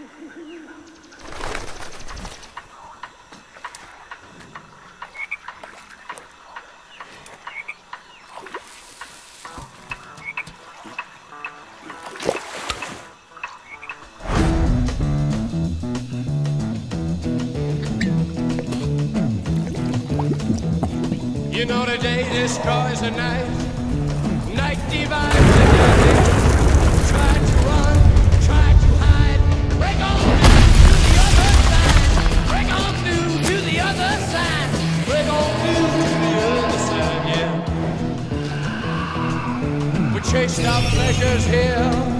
You know the day destroys the night chased our pleasures here.